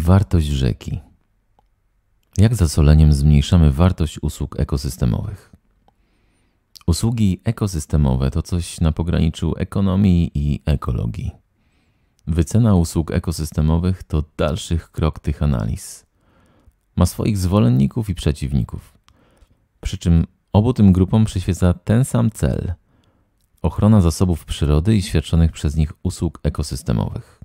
Wartość rzeki. Jak zasoleniem zmniejszamy wartość usług ekosystemowych? Usługi ekosystemowe to coś na pograniczu ekonomii i ekologii. Wycena usług ekosystemowych to dalszy krok tych analiz. Ma swoich zwolenników i przeciwników. Przy czym obu tym grupom przyświeca ten sam cel ochrona zasobów przyrody i świadczonych przez nich usług ekosystemowych.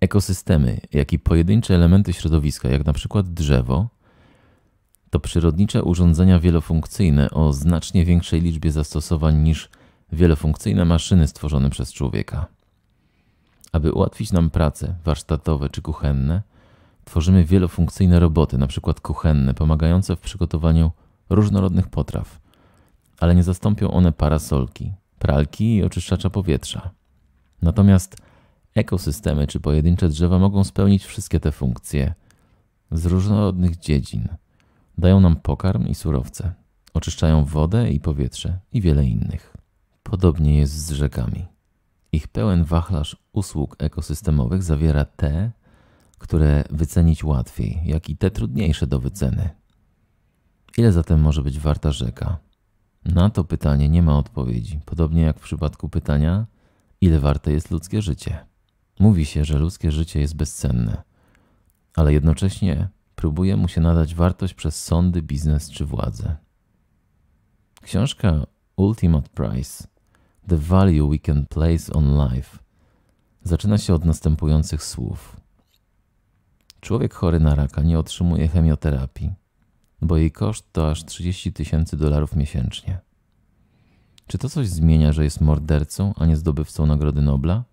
Ekosystemy, jak i pojedyncze elementy środowiska, jak na przykład drzewo, to przyrodnicze urządzenia wielofunkcyjne o znacznie większej liczbie zastosowań niż wielofunkcyjne maszyny stworzone przez człowieka. Aby ułatwić nam prace warsztatowe czy kuchenne, tworzymy wielofunkcyjne roboty, np. kuchenne, pomagające w przygotowaniu różnorodnych potraw, ale nie zastąpią one parasolki, pralki i oczyszczacza powietrza. Natomiast ekosystemy czy pojedyncze drzewa mogą spełnić wszystkie te funkcje z różnorodnych dziedzin. Dają nam pokarm i surowce, oczyszczają wodę i powietrze i wiele innych. Podobnie jest z rzekami. Ich pełen wachlarz usług ekosystemowych zawiera te, które wycenić łatwiej, jak i te trudniejsze do wyceny. Ile zatem może być warta rzeka? Na to pytanie nie ma odpowiedzi, podobnie jak w przypadku pytania, ile warte jest ludzkie życie. Mówi się, że ludzkie życie jest bezcenne, ale jednocześnie próbuje mu się nadać wartość przez sądy, biznes czy władzę. Książka Ultimate Price The Value We Can Place on Life zaczyna się od następujących słów. Człowiek chory na raka nie otrzymuje chemioterapii, bo jej koszt to aż 30 tysięcy dolarów miesięcznie. Czy to coś zmienia, że jest mordercą, a nie zdobywcą Nagrody Nobla?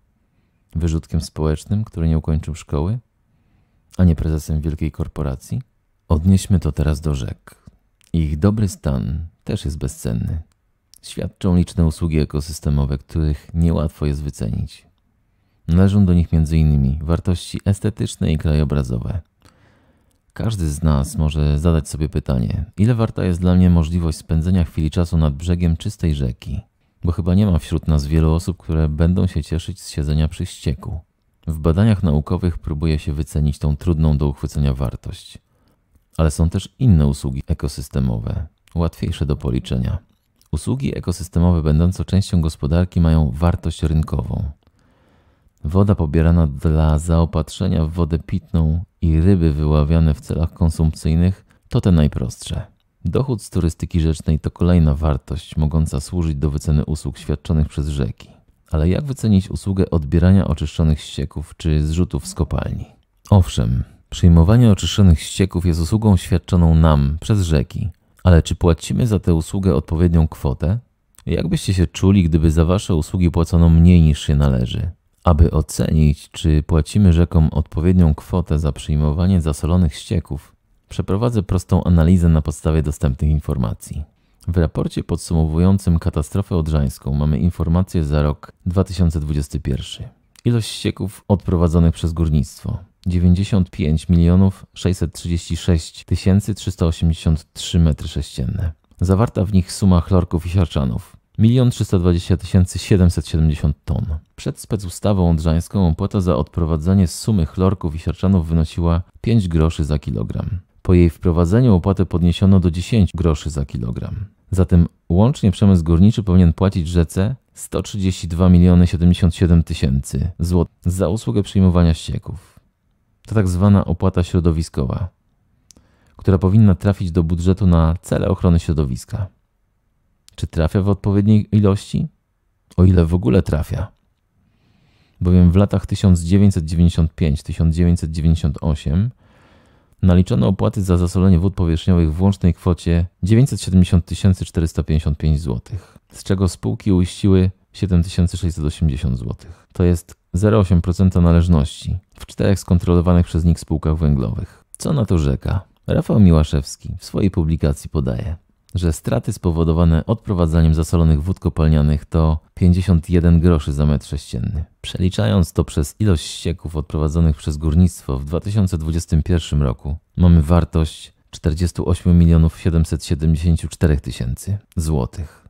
Wyrzutkiem społecznym, który nie ukończył szkoły? A nie prezesem wielkiej korporacji? Odnieśmy to teraz do rzek. Ich dobry stan też jest bezcenny. Świadczą liczne usługi ekosystemowe, których niełatwo jest wycenić. Należą do nich m.in. wartości estetyczne i krajobrazowe. Każdy z nas może zadać sobie pytanie, ile warta jest dla mnie możliwość spędzenia chwili czasu nad brzegiem czystej rzeki, bo chyba nie ma wśród nas wielu osób, które będą się cieszyć z siedzenia przy ścieku. W badaniach naukowych próbuje się wycenić tą trudną do uchwycenia wartość. Ale są też inne usługi ekosystemowe, łatwiejsze do policzenia. Usługi ekosystemowe będące częścią gospodarki mają wartość rynkową. Woda pobierana dla zaopatrzenia w wodę pitną i ryby wyławiane w celach konsumpcyjnych to te najprostsze. Dochód z turystyki rzecznej to kolejna wartość mogąca służyć do wyceny usług świadczonych przez rzeki. Ale jak wycenić usługę odbierania oczyszczonych ścieków czy zrzutów z kopalni? Owszem, przyjmowanie oczyszczonych ścieków jest usługą świadczoną nam przez rzeki, ale czy płacimy za tę usługę odpowiednią kwotę? Jak byście się czuli, gdyby za wasze usługi płacono mniej niż się należy? Aby ocenić, czy płacimy rzekom odpowiednią kwotę za przyjmowanie zasolonych ścieków, przeprowadzę prostą analizę na podstawie dostępnych informacji. W raporcie podsumowującym katastrofę odrzańską mamy informacje za rok 2021. Ilość ścieków odprowadzonych przez górnictwo 95 milionów 636 383 m3. Zawarta w nich suma chlorków i siarczanów 1 320 770 ton. Przed specustawą odrzańską opłata za odprowadzanie sumy chlorków i siarczanów wynosiła 5 groszy za kilogram. Po jej wprowadzeniu opłatę podniesiono do 10 groszy za kilogram. Zatem łącznie przemysł górniczy powinien płacić rzece 132 miliony 77 tysięcy złotych za usługę przyjmowania ścieków. To tak zwana opłata środowiskowa, która powinna trafić do budżetu na cele ochrony środowiska. Czy trafia w odpowiedniej ilości? O ile w ogóle trafia. Bowiem w latach 1995-1998 naliczono opłaty za zasolenie wód powierzchniowych w łącznej kwocie 970 455 zł, z czego spółki uiściły 7680 zł. To jest 0,8% należności w czterech skontrolowanych przez nich spółkach węglowych. Co na to rzeka? Rafał Miłaszewski w swojej publikacji podaje że straty spowodowane odprowadzaniem zasolonych wód kopalnianych to 51 groszy za metr sześcienny. Przeliczając to przez ilość ścieków odprowadzonych przez górnictwo w 2021 roku, mamy wartość 48 milionów 774 tysięcy złotych.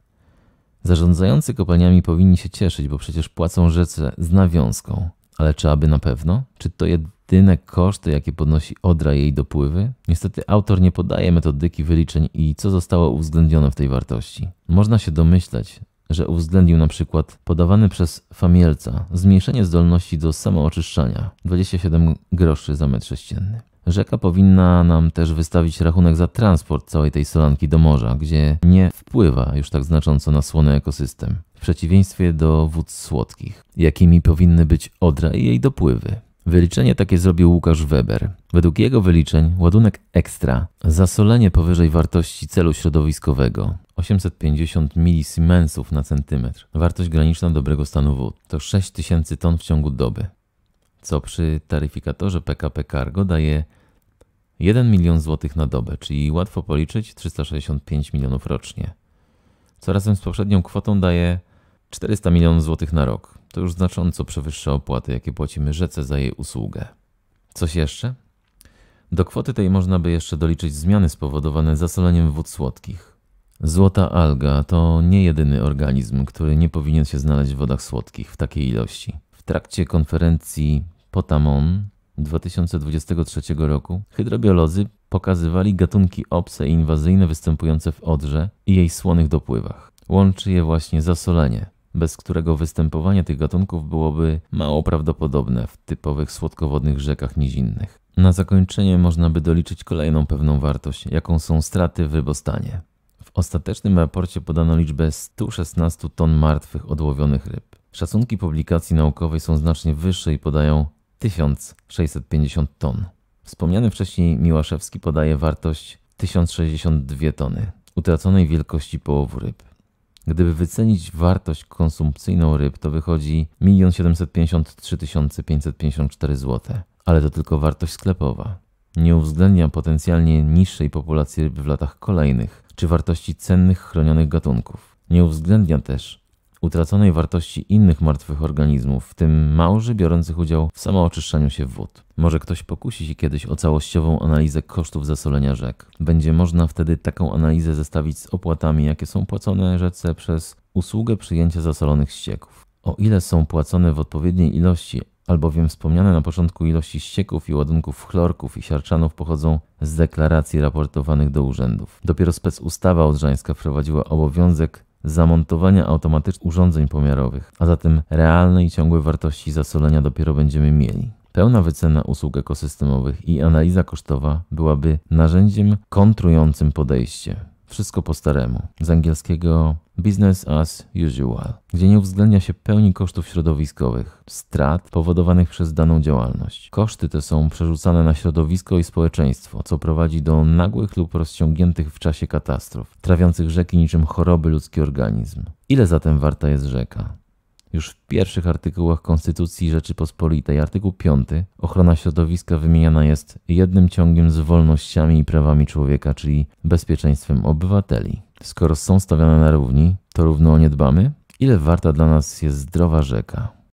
Zarządzający kopalniami powinni się cieszyć, bo przecież płacą rzece z nawiązką. Ale czy aby na pewno? Czy to jedyne koszty, jakie podnosi Odra jej dopływy? Niestety autor nie podaje metodyki wyliczeń i co zostało uwzględnione w tej wartości. Można się domyślać, że uwzględnił na przykład podawane przez Famielca zmniejszenie zdolności do samooczyszczania 27 groszy za metr sześcienny. Rzeka powinna nam też wystawić rachunek za transport całej tej solanki do morza, gdzie nie wpływa już tak znacząco na słony ekosystem, w przeciwieństwie do wód słodkich, jakimi powinny być Odra i jej dopływy. Wyliczenie takie zrobił Łukasz Weber. Według jego wyliczeń ładunek ekstra, zasolenie powyżej wartości celu środowiskowego 850 milisiemensów na centymetr, wartość graniczna dobrego stanu wód to 6000 ton w ciągu doby, co przy taryfikatorze PKP Cargo daje 1 milion złotych na dobę, czyli łatwo policzyć 365 milionów rocznie. Co razem z poprzednią kwotą daje 400 milionów złotych na rok. To już znacząco przewyższa opłaty, jakie płacimy rzece za jej usługę. Coś jeszcze? Do kwoty tej można by jeszcze doliczyć zmiany spowodowane zasoleniem wód słodkich. Złota alga to nie jedyny organizm, który nie powinien się znaleźć w wodach słodkich w takiej ilości. W trakcie konferencji Potamon 2023 roku hydrobiolodzy pokazywali gatunki obce i inwazyjne występujące w Odrze i jej słonych dopływach. Łączy je właśnie zasolenie, bez którego występowanie tych gatunków byłoby mało prawdopodobne w typowych słodkowodnych rzekach nizinnych. Na zakończenie można by doliczyć kolejną pewną wartość, jaką są straty w rybostanie. W ostatecznym raporcie podano liczbę 116 ton martwych odłowionych ryb. Szacunki publikacji naukowej są znacznie wyższe i podają 1650 ton. Wspomniany wcześniej Miłaszewski podaje wartość 1062 tony utraconej wielkości połowu ryb. Gdyby wycenić wartość konsumpcyjną ryb, to wychodzi 1 753 554 zł, ale to tylko wartość sklepowa. Nie uwzględnia potencjalnie niższej populacji ryb w latach kolejnych, czy wartości cennych chronionych gatunków. Nie uwzględnia też utraconej wartości innych martwych organizmów, w tym małży biorących udział w samooczyszczaniu się wód. Może ktoś pokusi się kiedyś o całościową analizę kosztów zasolenia rzek. Będzie można wtedy taką analizę zestawić z opłatami, jakie są płacone rzece przez usługę przyjęcia zasolonych ścieków. O ile są płacone w odpowiedniej ilości, albowiem wspomniane na początku ilości ścieków i ładunków chlorków i siarczanów pochodzą z deklaracji raportowanych do urzędów. Dopiero specustawa odrzańska wprowadziła obowiązek zamontowania automatycznych urządzeń pomiarowych, a zatem realnej i ciągłej wartości zasolenia dopiero będziemy mieli. Pełna wycena usług ekosystemowych i analiza kosztowa byłaby narzędziem kontrującym podejście. Wszystko po staremu. Z angielskiego business as usual, gdzie nie uwzględnia się pełni kosztów środowiskowych, strat powodowanych przez daną działalność. Koszty te są przerzucane na środowisko i społeczeństwo, co prowadzi do nagłych lub rozciągniętych w czasie katastrof, trawiących rzeki niczym choroby ludzki organizm. Ile zatem warta jest rzeka? Już w pierwszych artykułach Konstytucji Rzeczypospolitej, artykuł 5, ochrona środowiska wymieniana jest jednym ciągiem z wolnościami i prawami człowieka, czyli bezpieczeństwem obywateli. Skoro są stawiane na równi, to równo o nie dbamy? Ile warta dla nas jest zdrowa rzeka?